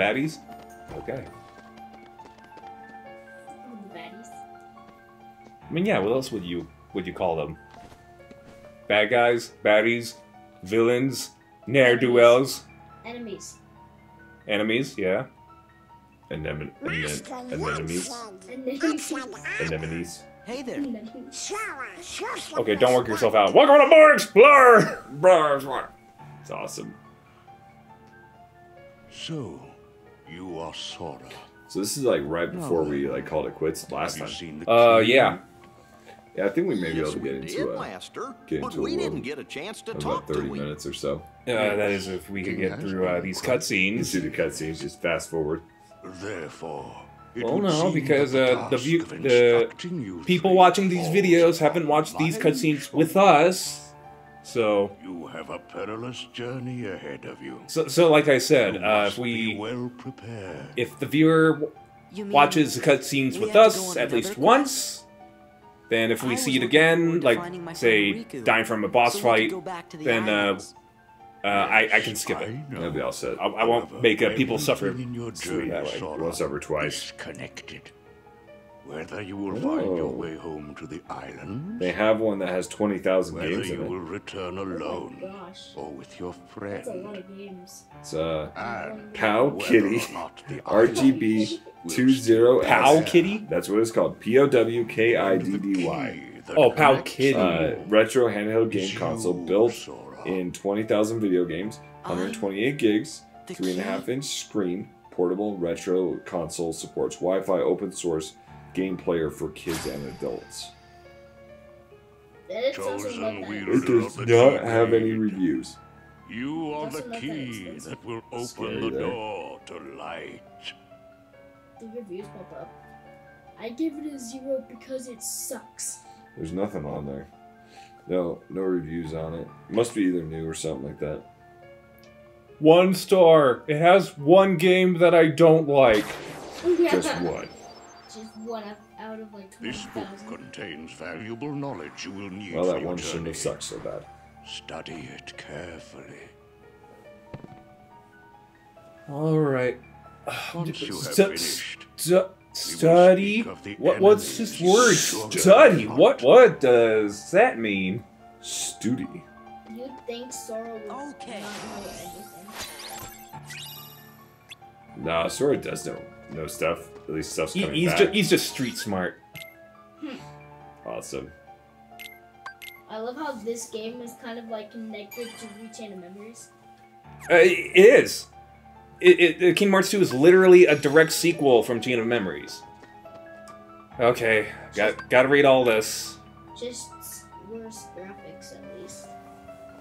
baddies? Okay. Baddies. I mean, yeah. What else would you would you call them? Bad guys, baddies, villains, ne'er do wells, Enemies. enemies. Yeah. Anem- anem- anemones. Enemies. Anemones. Hey there. Okay, don't work yourself out. Welcome aboard, Explorer! It's awesome. So, you are Sora. So this is like right before we like called it quits last Have you time. seen the Uh, yeah. Yeah, I think we may be able to get into did, uh, Master. get into a we little- didn't get a chance to about talk to 30 him. minutes or so. Uh, that is if we could get through uh, these You can cutscenes. see the cutscenes, just fast forward. Therefore, it Well, no, because uh, the task view, the people watching these videos haven't watched these my cutscenes with us. So, You have a perilous journey ahead of you. so, so like I said, You uh, if we, well prepared. if the viewer You watches the cutscenes with us at least another once, then if we was see it again, like say Riku, dying from a boss so fight, go back to the then uh, uh, I, I can skip it. I know. That'll be all set. I, I won't make uh, people suffer. Everything in your Sweet, journey, that way. You Sora, won't suffer twice. connected. Whether you will find Oh. your way home to the island, They have one that has 20,000 whether games you in will it. return Oh my alone gosh. or with your That's a lot friend, of games. It's uh, and Pow Kitty or the RGB will 20 Pow Kitty? That's what it's called. P O W K I D D Y. Oh, Pow Kitty. Uh, retro handheld game console built Sora. in 20,000 video games, 128 gigs, The three and a key? half inch screen, portable retro console supports Wi-Fi, open source game player for kids and adults. That is also Chosen not that. wielder It does not have any reviews. You are the look that key that will open Scary the there. Eh? door to light. The reviews pop up. I give it a zero because it sucks. There's nothing on there. No, no reviews on it. Must be either new or something like that. One star. It has one game that I don't like. Just one. Just one out- out of like This book 20,000. contains valuable knowledge you will need Well, that your one shouldn't have sucked so bad. Study it carefully. All right. Once you have finished, stu- study. speak of the What? What's this word? Study. What? What does that mean? Studi. You'd think Sora would Okay. not know anything. Nah, Sora does know, know stuff. At least stuff's He, coming he's back. just he's just street smart. awesome. I love how this game is kind of like connected to Re:Chain of Memories. Uh, it is. It, it, Kingdom Hearts 2 is literally a direct sequel from Chain of Memories. Okay, got got to read all this. Just worse graphics at least.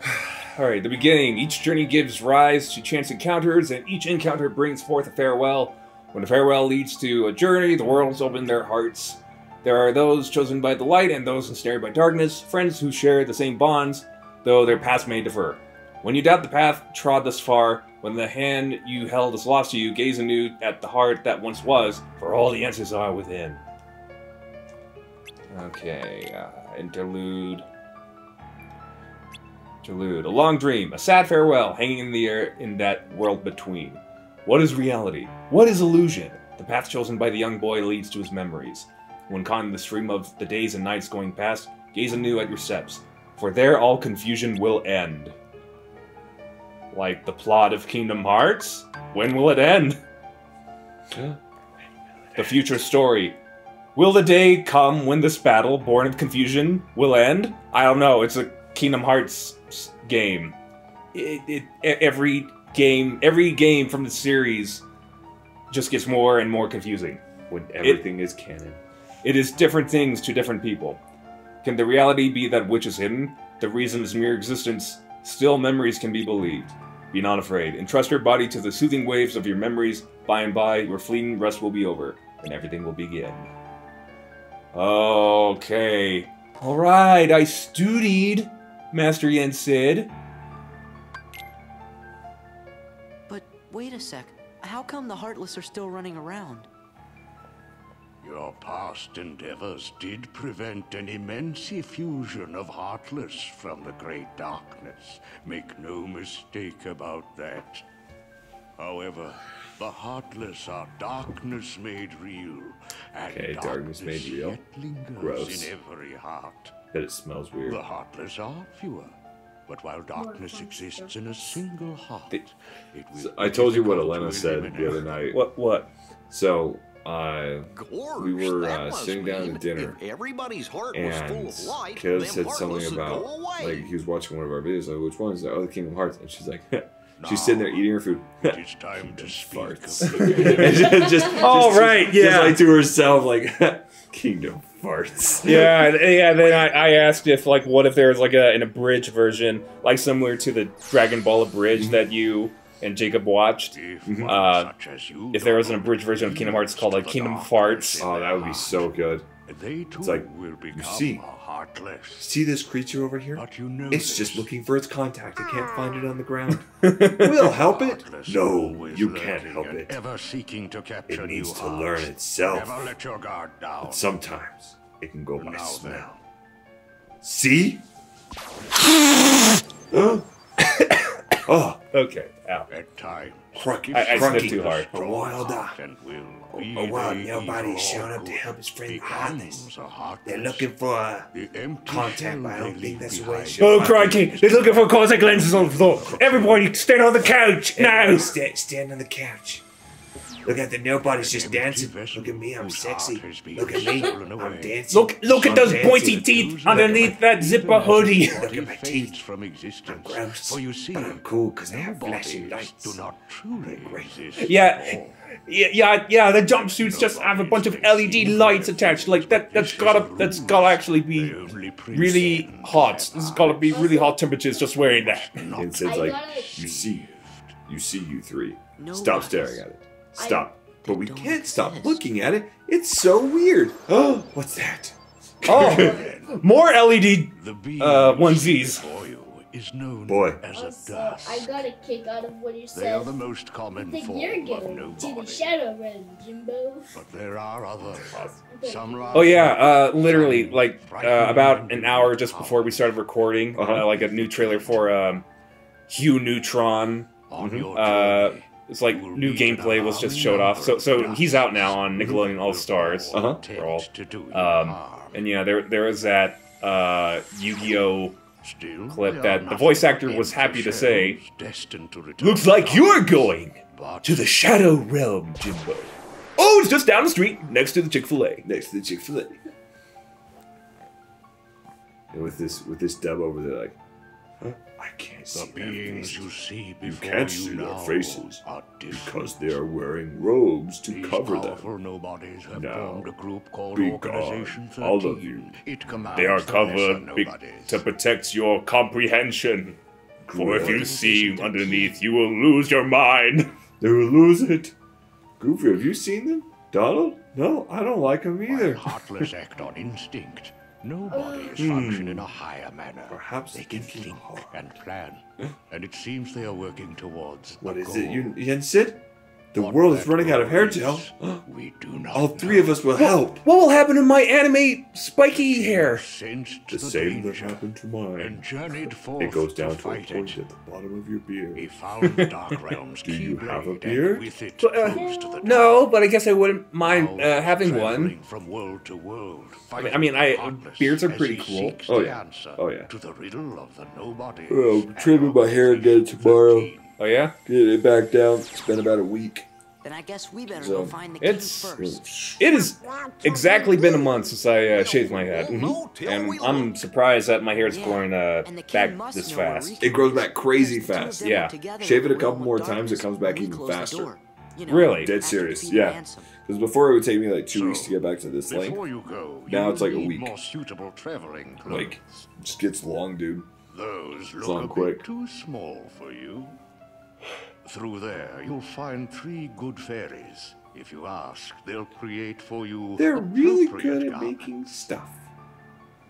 All right, the beginning. Each journey gives rise to chance encounters, and each encounter brings forth a farewell. When a farewell leads to a journey, the worlds open their hearts. There are those chosen by the light and those ensnared by darkness, friends who share the same bonds, though their paths may differ. When you doubt the path trod thus far, when the hand you held is lost to you, gaze anew at the heart that once was, for all the answers are within. Okay, uh, interlude. Interlude. A long dream, a sad farewell, hanging in the air in that world between. What is reality? What is illusion? The path chosen by the young boy leads to his memories. When caught in the stream of the days and nights going past, gaze anew at your steps, for there all confusion will end. Like the plot of Kingdom Hearts? When will it end? The future story. Will the day come when this battle, born of confusion, will end? I don't know. It's a Kingdom Hearts game. It, it, every game, every game from the series, just gets more and more confusing. When everything is canon. It is different things to different people. Can the reality be that which is hidden? The reason is mere existence. Still, memories can be believed. Be not afraid. Entrust your body to the soothing waves of your memories. By and by, your fleeting rest will be over, and everything will begin. Okay. Alright, I studied, Master Yen Sid. Wait a sec. How come the Heartless are still running around? Your past endeavors did prevent an immense effusion of Heartless from the Great Darkness. Make no mistake about that. However, The Heartless are darkness made real. And Okay, darkness made real. Yet lingers Gross. in every heart. Bet it smells weird. The Heartless are fewer. But while darkness exists in a single heart, They- it will So I told you what difficult Elena to said the other night. What? What? So, uh, Gorge, We were, uh, sitting down mean at dinner, everybody's heart was full and of light, Kev said something about like he was watching one of our videos. Like, which one is that? Oh, the Kingdom Hearts. And she's like, she's sitting there eating her food. It is time to speak farts. of And just, just, Oh, just- right, just yeah. like to herself, like Kingdom farts. Yeah, and- yeah. Then I, I asked if like, what if there was like a, an abridged version, like similar to the Dragon Ball abridged that you and Jacob watched. If. Uh, such as you If there was an abridged version of Kingdom Hearts called like Kingdom darkness Farts. Oh, that would be so good. They too like, will become see, heartless. See this creature over here? But you know It's just looking for its contact. It can't find it on the ground. We'll help it. No, you can't help it. Ever seeking to capture It needs to hearts. learn itself. Never let your guard down. But sometimes it can go by Now then. smell. See? oh, Okay. Ow. At times, Crocky, I- I sniffed too hard. A wild eye. and will oh, A oh, wild nobody showed up to help his friend Heartless. They're looking for a the contact, shell but I don't think that's the way it should Oh crikey! They're looking for contact lenses on the floor. Everybody, stand on the couch now. Everybody sta- stand on the couch. Look at the nobody's just dancing. Look at me, I'm sexy. heart has been Look at me, I'm dancing. Look, look at those dancing. pointy teeth underneath that zipper hoodie. Look at my teeth. from existence. I'm gross, For you see, but I'm cool 'cause I have nobodies flashing lights. do not truly great. exist. Yeah, yeah, yeah, yeah. The jumpsuits just have a bunch of LED lights attached. Like that. That's gotta. That's gotta actually be really hot. This has gotta be really hot temperatures just wearing that. And Sid's I like, you see, you see, you three. Stop staring at it. I- Stop. But we don't can't stop looking at it. It's so weird. Oh, what's that? Oh, more LED. The being Uh, onesies. before is known Boy. as a Also, dust. I got a kick out of what you They are said. the most common think form you're of to the nobody. Shadow Realm, Jimbo. But there are others. Some Oh yeah, uh, literally, like uh, about an hour just before we started recording, Uh-huh. uh, like a new trailer for um, Hugh Neutron. On your Uh, journey, it's like new gameplay was just showed off. So so he's out now on Nickelodeon who All Stars. Uh-huh. attempt all. to do you Um. And yeah, there there was that uh, Yu-Gi-Oh Still, clip that the voice actor was happy to say, destined to return "Looks like you're going But to the Shadow Realm, Jimbo." Oh, it's just down the street next to the Chick Fil A. Next to the Chick Fil A. And with this, with this dub over there, like, huh? I can't the see their beings faces you see before can't you see their now faces are because they are wearing robes to These cover them. nobodies have Now, formed a group called be Organization gone, all of you. It They are covered be- to protect your comprehension. For if you see underneath, you will lose your mind. They will lose it. Goofy, have you seen them? Donald? No, I don't like them While either. heartless act on instinct. Nobodies Hmm. function in a higher manner. Perhaps they can think hard. and plan, and it seems they are working towards. What is a is it, goal. you, Yen Sid? The What world is running out of hair gel. we do not. All three of us will help. What will happen to my anime spiky hair? Sensed The the same that happened to mine. and journeyed forth It goes down to to a point it. at the bottom of your beard. He found the Dark Realm's Do you have a beard? It, Uh, to the No, but I guess I wouldn't mind uh, having one. From world to world, I mean- I mean, I- beards are pretty cool. Oh, yeah. Oh, yeah. To the riddle of the nobody. I'm trimming my hair again tomorrow. Oh yeah, Get it back down. It's been about a week. Then I guess we better So, go find the king it's- first. it has exactly been a month since I uh, shaved my head, Won't know till and I'm surprised that my hair is growing uh, and the king back this fast. It grows back crazy because the two of fast. Yeah. Shave it a couple more times, it comes back even faster. You know, Really? Dead serious, yeah. Because before it would take me like two So, weeks to get back to this length. You go, Now it's like a week. More suitable traveling clothes. Like, it just gets long, dude. Those It's look on a quick. bit too small for you. Through there, you'll find three good fairies. If you ask, they'll create for you. They're really good at garments. making stuff.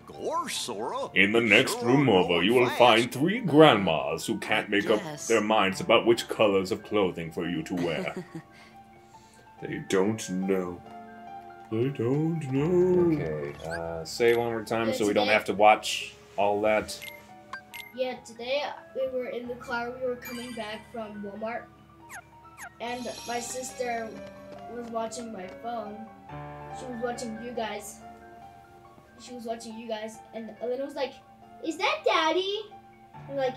Gorge, Sora. In the next Sure room over, you will fast. find three grandmas who can't make up their minds about which colors of clothing for you to wear. They don't know. They don't know. okay, uh, say one more time Yeah, so we don't have to watch all that. Yeah, today we were in the car. We were coming back from Walmart, and my sister was watching my phone. She was watching you guys. She was watching you guys, and Elena was like, "Is that Daddy?" I'm like,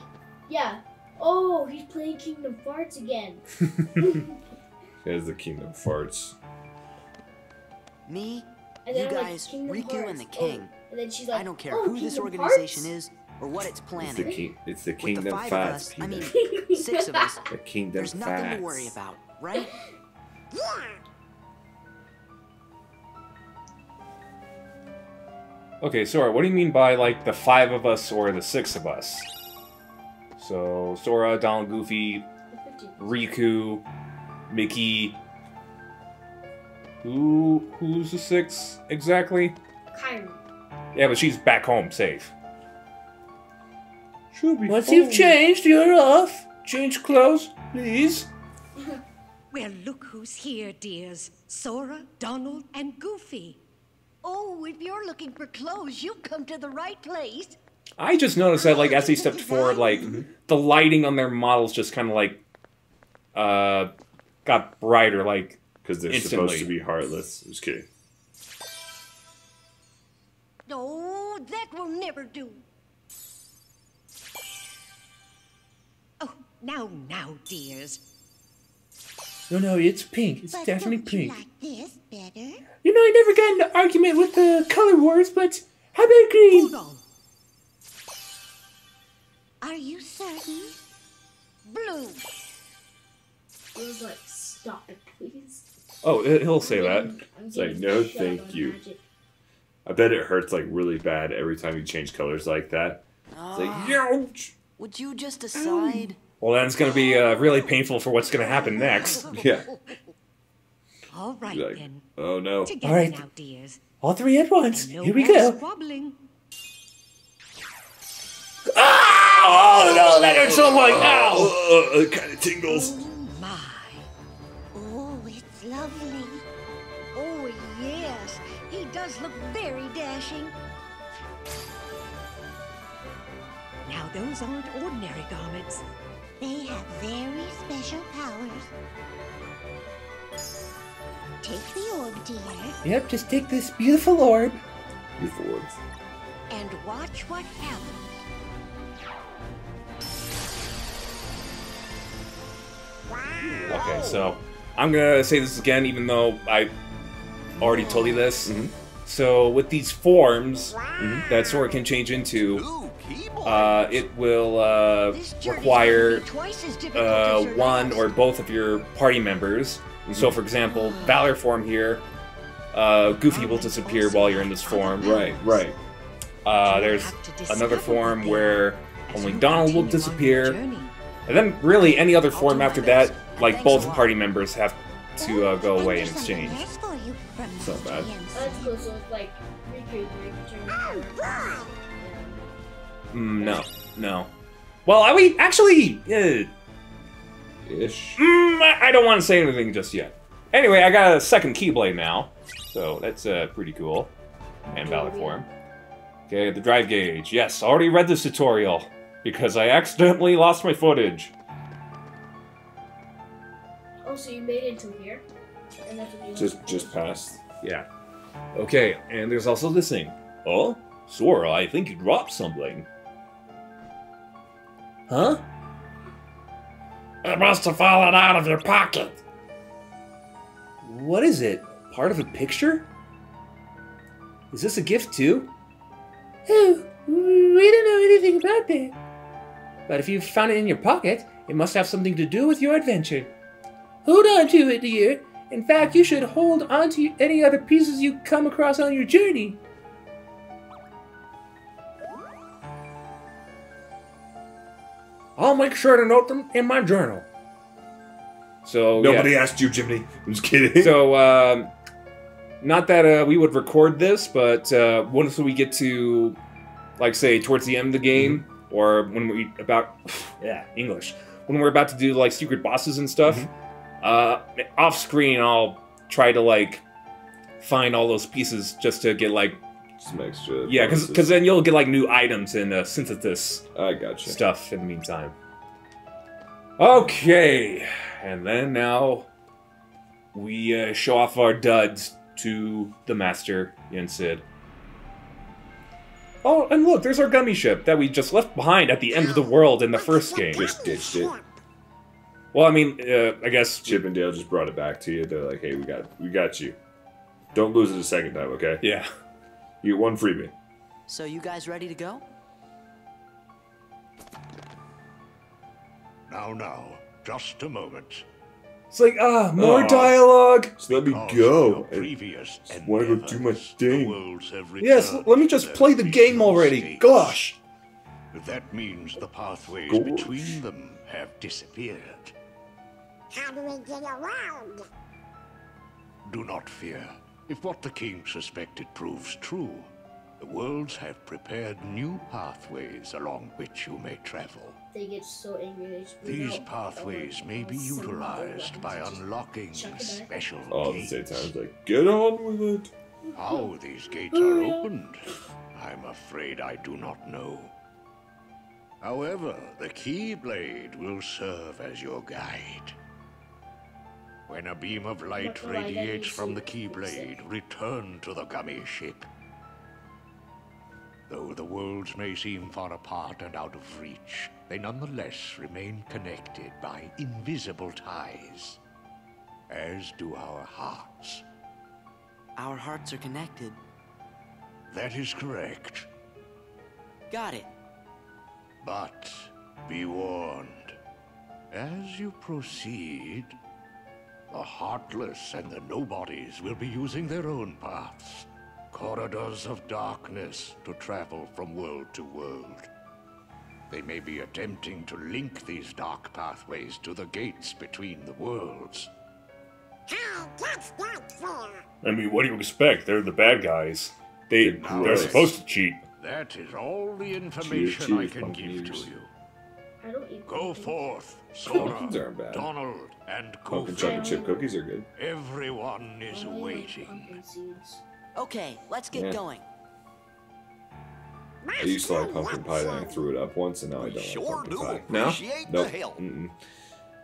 "Yeah." Oh, he's playing Kingdom Hearts again. There's the Kingdom Farts. Me, And you then I'm like, guys, "Kingdom Riku, and the Hearts." Oh, King. and then she's like, I don't care "Oh, who this organization Hearts?" is or what it's It's the king. It's the With the Kingdom five of us, I mean, six of us, the Kingdom there's nothing Fats. to worry about, right? Okay, Sora, what do you mean by like the five of us or the six of us? So Sora, Donald, Goofy, Riku, Mickey. Who who's the six exactly? Kairi. Yeah, but she's back home safe. Once you've changed, you're off. Change clothes, please. Well, look who's here, dears. Sora, Donald, and Goofy. Oh, if you're looking for clothes, you've come to the right place. I just noticed that like as he stepped forward, like the lighting on their models just kind of like uh got brighter, like Because they're Instantly. supposed to be heartless. Just kidding. Oh, that will never do. Now, now, dears. No, no, it's pink. It's but definitely don't you pink. like this better? You know, I never got in an argument with the color wars, but how about green? Hold on. Are you certain? Blue. It was like, "Stop it, please." oh, he- he'll say that. It's like, no, thank you. Magic. I bet it hurts like really bad every time you change colors like that. It's like, Ah, ouch. would you just decide? Well, then it's gonna be uh, really painful for what's gonna happen next. Yeah. All right, Like, then. oh no. Together All right, now, dears. all three at once. No Here we go. squabbling. Oh no, that hurts so much. Ow! Uh, it kind of tingles. Oh, my. Oh, it's lovely. Oh, yes. He does look very dashing. Now, those aren't ordinary garments. They have very special powers. Take the orb, dear, Yep, just take this beautiful orb. Beautiful orbs. And watch what happens. Okay, so I'm gonna say this again, even though I already told you this. Mhm. So with these forms that Sora can change into, uh, it will uh, require twice as uh, one or both of your party members. So, for example, Valor form here, uh, Goofy will disappear while you're in this form. Right, right. Uh, there's another form where only Donald will continue on your disappear, and then really any other form after that, like both party members have to uh, go away in exchange. Else for you from It's not bad. Oh, that's cool. So it's like Riku, Riku, turn. Mm, no, no. Well, I mean, actually, uh, Ish. Mm, I I don't want to say anything just yet. Anyway, I got a second Keyblade now, so that's uh, pretty cool. And Valor form. Okay, the drive gauge. Yes, I already read this tutorial because I accidentally lost my footage. Oh, so you made it to here? And that's what you Just, just past. Yeah. Okay, and there's also this thing. Oh, Sora, I think you dropped something. Huh? It must have fallen out of your pocket. What is it? Part of a picture? Is this a gift too? Oh, we don't know anything about that. But if you found it in your pocket, it must have something to do with your adventure. Hold on to it, dear. In fact, you should hold on to any other pieces you come across on your journey. I'll make sure to note them in my journal. So Nobody yeah. asked you, Jimmy. I'm just kidding. So um, not that uh, we would record this, but uh, once we get to, like, say, towards the end of the game, or when we about, yeah, English, when we're about to do like secret bosses and stuff, uh, off screen, I'll try to like find all those pieces just to get like, Some extra. yeah, because bonuses. then you'll get like new items and uh, synthesis I gotcha. stuff in the meantime. Okay, And then now we uh, show off our duds to the master, Yen Sid. Oh, and look, there's our gummy ship that we just left behind at the end of the world in the first game. Just ditched it. Well, I mean, uh, I guess Chip and Dale just brought it back to you. They're like, "Hey, we got, we got you. Don't lose it a second time, okay? Yeah. You get one freebie." So you guys ready to go? Now, now, just a moment. It's like, ah, more Aw. dialogue. So let me Because go. of your I just wanna go do my thing. Yes, let me just play the game already. states. Gosh. That means the pathways Gosh. between them have disappeared. How do we get around? Do not fear. If what the king suspected proves true, the worlds have prepared new pathways along which you may travel. They get so angry. They These out, pathways uh, may be utilized by unlocking Chuck it special All at the same gates. time, it's like, "Get on with it." How these gates are opened, I'm afraid I do not know. However, the Keyblade will serve as your guide. When a beam of light What will I then radiates from the? Keyblade, return to the gummy ship. Though the worlds may seem far apart and out of reach, they nonetheless remain connected by invisible ties, as do our hearts. Our hearts are connected. That is correct. Got it. But be warned. As you proceed, the heartless and the nobodies will be using their own paths, corridors of darkness to travel from world to world. They may be attempting to link these dark pathways to the gates between the worlds. Hey, that's not fair. I mean, what do you expect? They're the bad guys. They, they're supposed to cheat. That is all the information I can give to pumpkins. you. I don't eat Go pumpkins. forth, Sora, aren't bad. Donald, and Pumpkin Goofy. chocolate chip cookies are good. Everyone is only waiting. Okay, let's get Yeah. going. I used to like pumpkin pie, then I threw it up once, and now I don't Sure like do pumpkin pie. No? Nope. Mm-mm.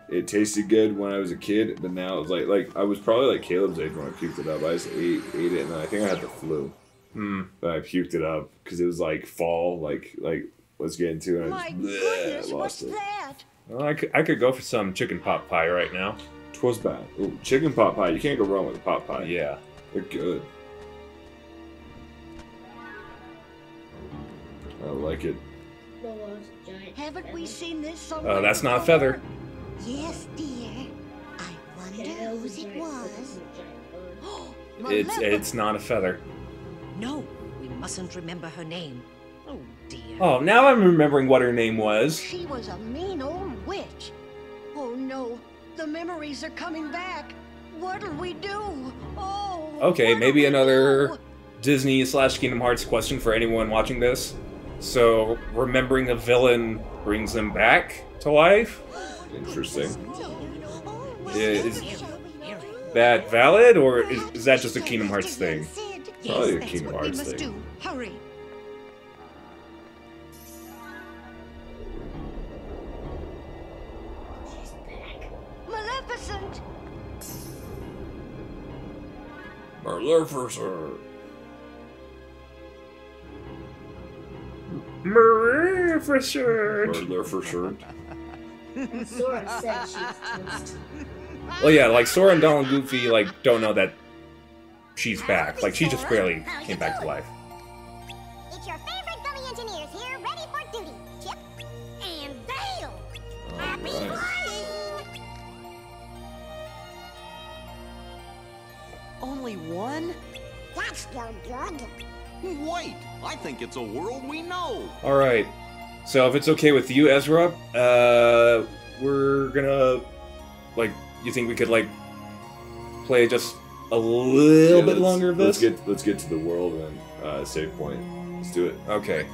It tasted good when I was a kid, but now it's like like I was probably like Caleb's age when I puked it up. I just ate ate it, and I think I had the flu. Hmm. But I puked it up because it was like fall, like like let's get into it. and I My just, bleh, goodness, lost what's it. that? Well, I could, I could go for some chicken pot pie right now. Twas bad. Ooh, chicken pot pie. You can't go wrong with a pot pie. Yeah. They're good. I like it. No, well, it's a giant Haven't we seen this somewhere? Uh, that's not a feather. Yes, dear. I wonder Okay, whose it was. a giant. It's it's not a feather. No, we mustn't remember her name. Oh. Now I'm remembering what her name was. She was a mean old witch. Oh no, the memories are coming back. What'll we do? Oh. Okay, maybe another do? Disney slash Kingdom Hearts question for anyone watching this. So, remembering a villain brings them back to life? Interesting. Is shall we Here. that valid, or is, is that just a Kingdom Hearts thing? Probably a Kingdom Hearts thing. Hurry. Maleficent. Maleficent! Maleficent. Sora said she's toast. Well, yeah, like Sora and Donald Goofy, like, don't know that she's back. Like, she just barely came back to life. Wait, I think it's a world we know. Alright. So, if it's okay with you, Ezra, uh, we're gonna, like, you think we could, like, play just a little Yeah, bit longer of Let's this? get let's get to the world and uh, save point. Let's do it. Okay.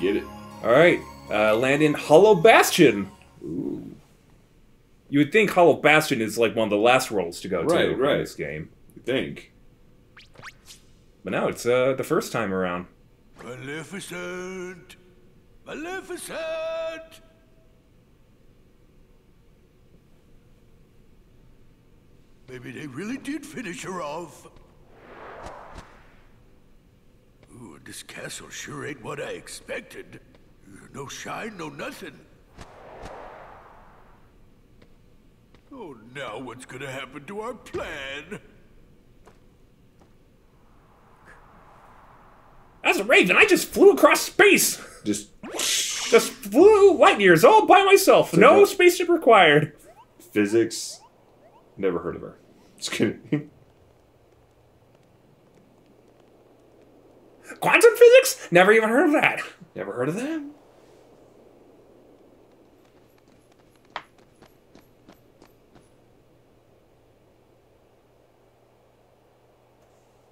Get it. Alright. Uh, land in Hollow Bastion! Ooh. You would think Hollow Bastion is, like, one of the last worlds to go to Right, in this game. You think? But now it's, uh, the first time around. Maleficent! Maleficent! Maybe they really did finish her off. Ooh, this castle sure ain't what I expected. No shine, no nothing. Oh, now what's gonna happen to our plan? A raven, I just flew across space. Just Just flew light years all by myself. No spaceship required. physics. Never heard of her. Just kidding. Quantum physics? Never even heard of that. Never heard of them.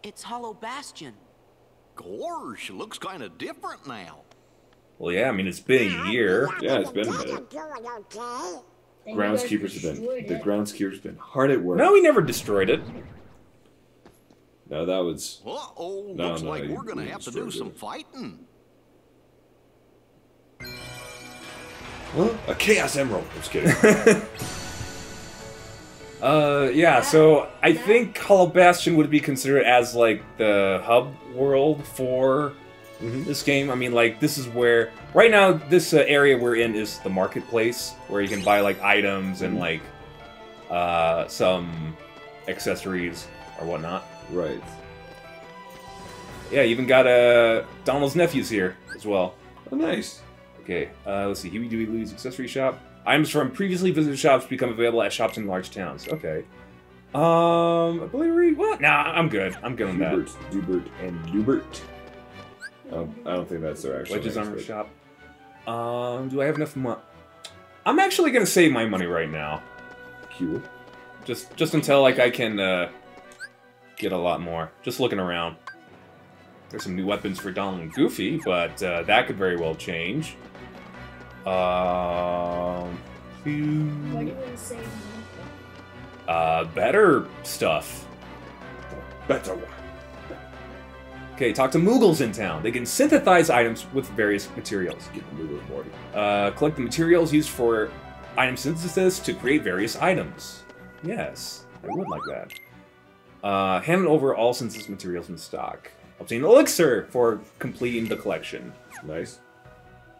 It's Hollow Bastion. Gosh, looks kind of different now. Well, yeah, I mean, it's been a year. Yeah, it's been a minute. Then you Groundskeepers have been the it. groundskeepers been hard at work. No, we never destroyed it. No, that was Uh-oh, No, looks no, like we're gonna have to do destroyed some fighting. huh? a chaos emerald. I'm just kidding. Uh, yeah, so I think Hollow Bastion would be considered as like the hub world for Mhm. this game. I mean, like this is where right now this uh, area we're in is the marketplace where you can buy like items and like uh, some accessories or whatnot. right. Yeah, you even got uh, Donald's nephews here as well. Oh, nice. Okay, uh, let's see. Huey Dewey Louie's accessory shop. Items from previously visited shops become available at shops in large towns. Okay. Um, I believe we what? Nah, I'm good. I'm good on that. Dubert, and Lubert. Um, I don't think that's their actual Wedges Armor Shop. Um, do I have enough money? I'm actually gonna save my money right now, Cool. just just until like I can uh, get a lot more. Just looking around. There's some new weapons for Donald and Goofy, but uh, that could very well change. Um, Why do you want to save money? uh, better stuff. Better one. Okay, talk to Moogles in town. They can synthesize items with various materials. Get the move Morty. Uh, collect the materials used for item synthesis to create various items. Yes, I would like that. Uh, hand over all synthesis materials in stock. Obtain elixir for completing the collection. Nice.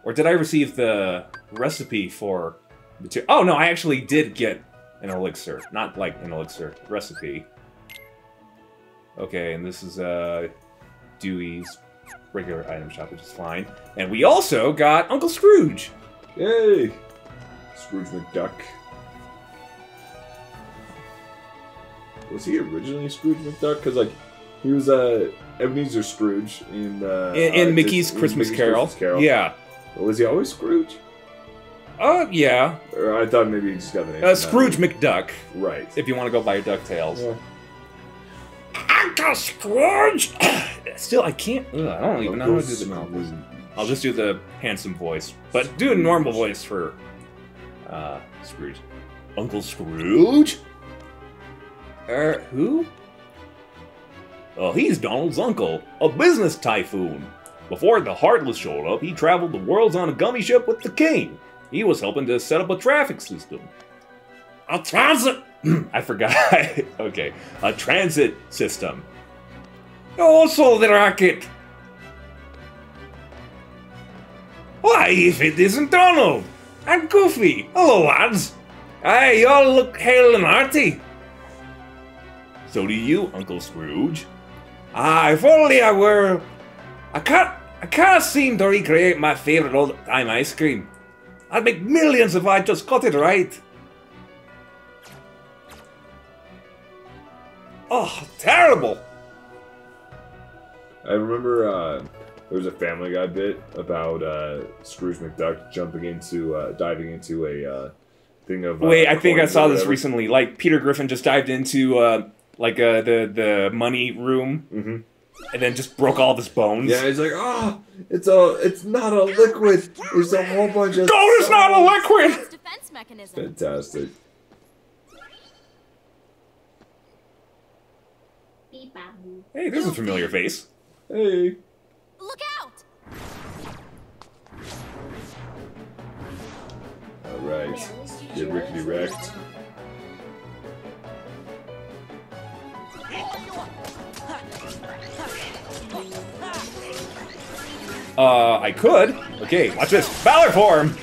Or did I receive the recipe for material? Oh no, I actually did get an elixir, not like an elixir recipe. Okay, and this is uh, Dewey's regular item shop, which is fine. And we also got Uncle Scrooge. Yay! Scrooge McDuck. Was he originally Scrooge McDuck? Because like he was uh, Ebenezer Scrooge in uh, in, in uh, Mickey's in Christmas Mickey's Carol. Christmas Carol. Yeah. Was he always Scrooge? Uh, yeah. Or I thought maybe he just got the name. Uh, from that Scrooge. McDuck, Right. if you want to go by DuckTales. Yeah. Uncle Scrooge! Still, I can't. Ugh, I don't even know how to do the mouth. Scrooge. I'll just do the handsome voice, but do a normal voice for uh, Scrooge. Uncle Scrooge? Er, who? Oh, he's Donald's uncle, a business typhoon. Before the Heartless showed up, he traveled the worlds on a gummy ship with the king. He was helping to set up a traffic system. A transit. I forgot. okay, a transit system. Also the rocket. Why, if it isn't Donald and Goofy. Hello, lads. Hey, y'all look hale and hearty. So do you, Uncle Scrooge. Ah, if only I were. I can't. I can't seem to recreate my favorite old-time ice cream. I'd make millions if I just got it right. Oh, terrible! I remember uh, there was a Family Guy bit about uh, Scrooge McDuck jumping into, uh, diving into a uh, thing of. Uh, Wait, I think I saw this recently. Like Peter Griffin just dived into uh, like uh, the the money room, Mhm. And then just broke all of his bones. Yeah, he's like, oh, it's a, it's not a liquid. It's a whole bunch of. Gold is not a liquid. defense mechanism. Fantastic. Beep bop boop. Hey, there's a familiar face. Hey. Look out! All right. Man, at least you Get rickety wrecked. Uh, I could. Okay, watch this. Valor form!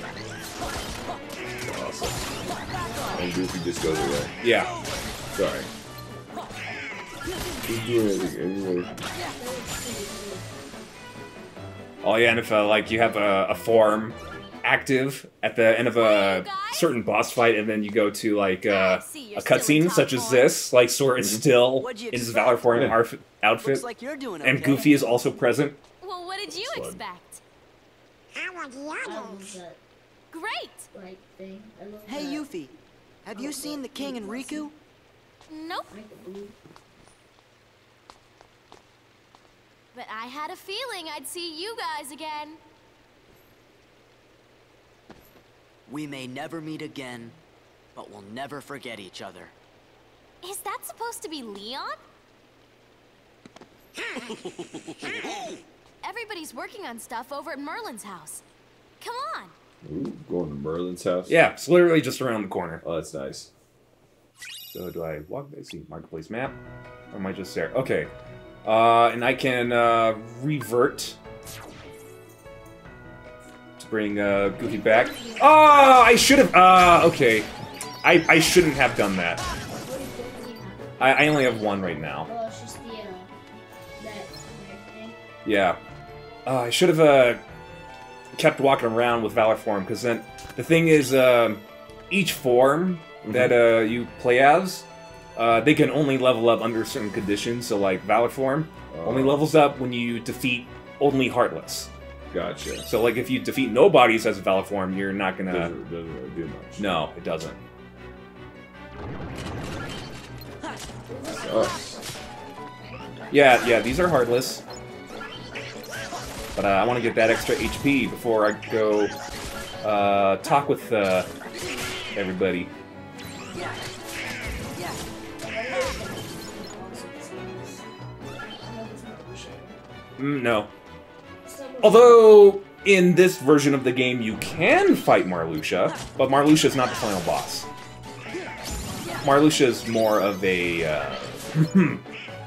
Awesome. And Goofy just goes away. Yeah. Sorry. He's doing anything anyway. Oh yeah, and if uh, like you have a, a form active at the end of a certain boss fight, and then you go to like uh, a cutscene such as this, like Sora is still in his? Valor form Yeah. Arf- outfit, Looks like you're doing and. Goofy is also present. Well, what did you Slug. expect? I love that Great. like thing. Hey, that. Yuffie. Have you seen the king and Riku? Nope. I like the blue. But I had a feeling I'd see you guys again. We may never meet again, but we'll never forget each other. Is that supposed to be Leon? Everybody's working on stuff over at Merlin's house. Come on. Ooh, going to Merlin's house. Yeah, it's literally just around the corner. Oh, that's nice. So do I walk? I see marketplace map, or am I just there? Okay, uh, and I can uh, revert to bring uh, Goofy back. Oh, I should have. Uh, okay, I I shouldn't have done that. What is Goofy have? I, I only have one right now. Yeah, uh, I should have uh, kept walking around with Valor form because then the thing is, um each form that uh, you play as, uh, they can only level up under certain conditions. So like Valor form only Oh. levels up when you defeat only Heartless. Gotcha. So like if you defeat nobodies as a Valor form, you're not gonna. Doesn't, doesn't really do much. No, it doesn't. Sucks. Yeah, yeah, these are Heartless. But uh, I want to get that extra HP before I go uh, talk with uh, everybody. Mm, no. Although in this version of the game you can fight Marluxia, but Marluxia is not the final boss. Marluxia is more of a uh,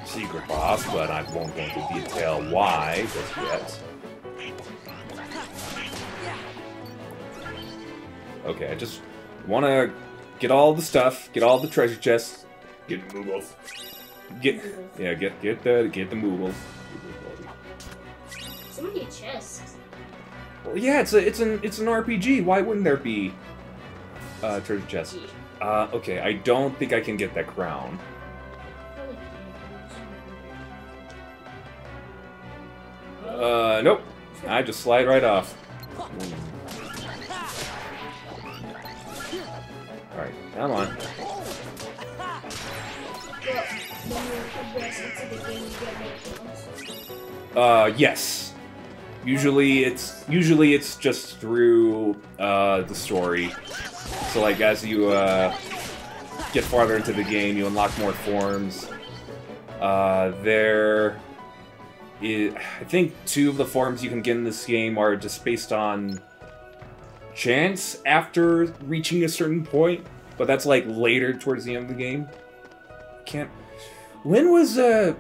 secret boss, but I won't go into detail why just yet. Okay, I just want to get all the stuff, get all the treasure chests, Get Moobles. get yeah, get get the get the moobles. Somebody a chest. Well, yeah, it's a it's an it's an RPG. Why wouldn't there be uh, treasure chests? Uh, okay, I don't think I can get that crown. Uh, nope. I just slide right off. Alright, come on. Uh, yes. Usually it's usually it's just through uh, the story. So like as you uh, get farther into the game, you unlock more forms. Uh, there, i I think two of the forms you can get in this game are just based on chance after reaching a certain point, but that's like later towards the end of the game. Can't. When was uh?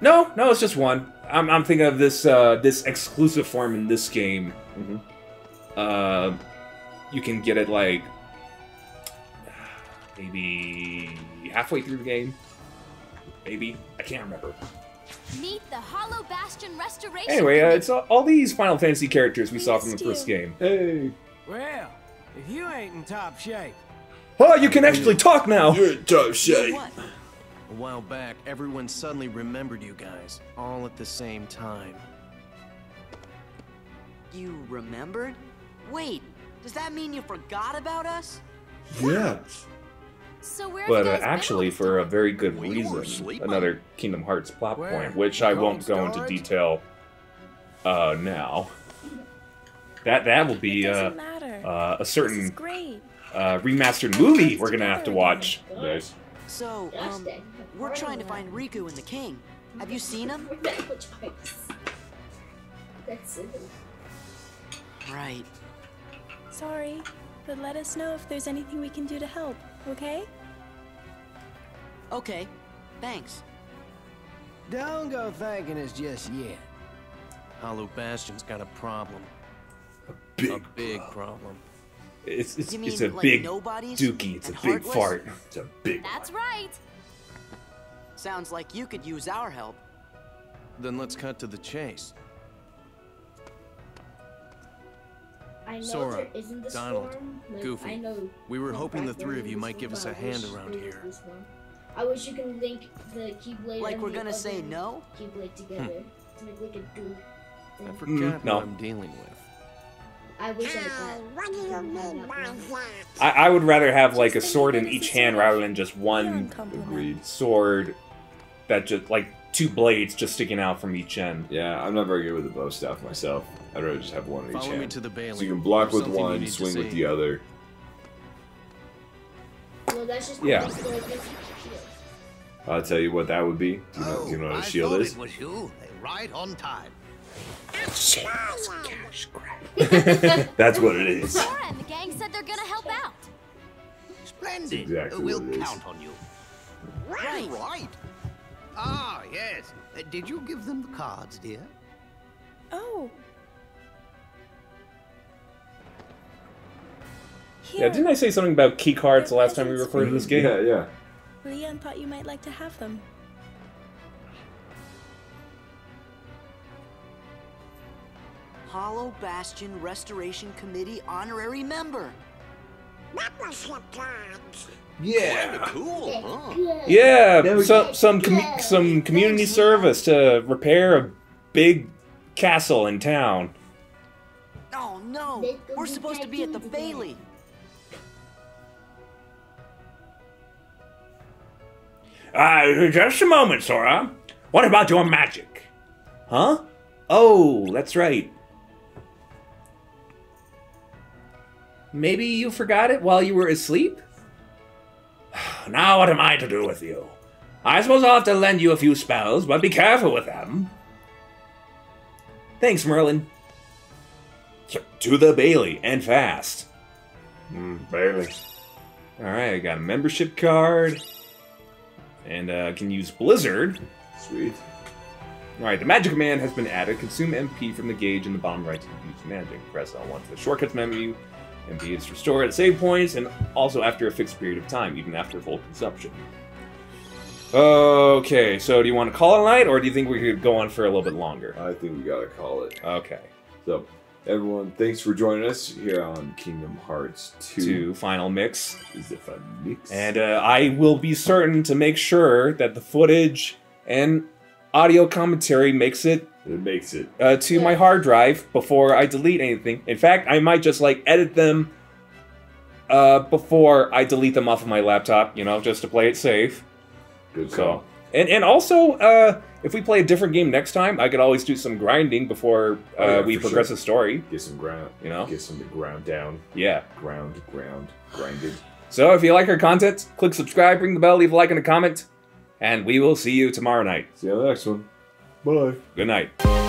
No, no, it's just one. I'm, I'm thinking of this uh, this exclusive form in this game. Mm -hmm. Uh, you can get it like maybe halfway through the game. Maybe I can't remember. Meet the Hollow Bastion Restoration. Anyway, uh, it's all, all these Final Fantasy characters we saw from the first game. Hey. Well, if you ain't in top shape. Oh, you can actually talk now. You're in tough shape. A while back, everyone suddenly remembered you guys, all at the same time. You remembered? Wait, does that mean you forgot about us? Yeah. So where But uh, you guys been all actually, for a very good reason. Another Kingdom Hearts plot Where? point, which I won't go into detail uh, now. That that will be uh, uh, a certain uh, remastered movie we're gonna have to watch. Nice. So, um, we're trying to find Riku and the king. Have you seen him? that. Which parts? That's it. Right. Sorry, but let us know if there's anything we can do to help, okay? Okay. Thanks. Don't go thanking us just yet. Hollow Bastion's got a problem. Big, a big problem. It's it's, it's a like, big nobodies dookie. It's a big heartless? fart. It's a big. That's right. Sounds like you could use our help. Then let's cut to the chase. Sora, there isn't the Donald, storm. Like, Goofy, I know we were hoping the three of you might give us a hand around here. I wish you can link the Keyblade Like we're gonna say no? Keyblade hmm. together to make like a dude. I thing. forgot mm, no. what I'm dealing with. I wish I had. What do you mean by that? I, I would rather have like a Just think sword in each hand rather than just one Neon compliment. Agreed. sword that just like two blades just sticking out from each end. Yeah, I'm not very good with the bow staff myself. I'd rather just have one in each Follow hand. me to the Bailey. so you can block with one, swing with the other. Well, that's just Yeah. because they're against shield. I'll tell you what that would be. Do you know, do you know what a oh, shield thought is? it was you. Right on time. That's what it is. Sora and the gang said they're gonna help out. Splendid. exactly we'll what it is. count on you. Right. Right. Ah, yes. Uh, did you give them the cards, dear? Oh. Here. Yeah, didn't I say something about key cards the last time we recorded this game? Yeah, yeah. Leon thought you might like to have them. Hollow Bastion Restoration Committee honorary member. That was your cards. Kinda cool, huh? Yeah, some some commu- some community service to repair a big castle in town. Oh no, we're supposed to be at the Bailey. Uh, just a moment, Sora. What about your magic? Huh? Oh, that's right. Maybe you forgot it while you were asleep? Now what am I to do with you? I suppose I'll have to lend you a few spells, but be careful with them. Thanks, Merlin. To the Bailey, and fast. Mm, barely. Alright, I got a membership card. And uh, can use Blizzard. Sweet. Alright, the Magic Command has been added. Consume MP from the gauge in the bottom right to use magic. Press L1 to the shortcuts menu. MP is restored at save points and also after a fixed period of time, even after full consumption. Okay, so do you want to call it a night, or do you think we could go on for a little bit longer? I think we gotta call it. Okay. So, everyone, thanks for joining us here on Kingdom Hearts 2. To final mix. Is the fun mix? And uh, I will be certain to make sure that the footage and audio commentary makes it it makes it. uh, to my hard drive before I delete anything. In fact, I might just like edit them uh, before I delete them off of my laptop, you know, just to play it safe. Good So, call. and and also, uh, if we play a different game next time, I could always do some grinding before uh, Oh, yeah, we progress sure. the story. Get some ground. You know? Get some ground down. Yeah. Ground, ground, grinded. So if you like our content, click subscribe, ring the bell, leave a like and a comment, and we will see you tomorrow night. See you on the next one. Bye. Good night.